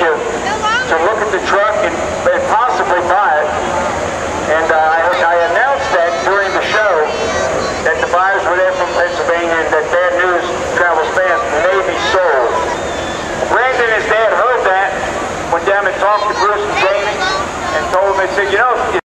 to, to look at the truck and, and possibly buy it. And uh, I, I announced that during the show that the buyers were there from Pennsylvania and that bad news travels fast may be sold. Brandon and his dad heard that, went down and talked to Bruce and Jamie and told them, they said, you know, if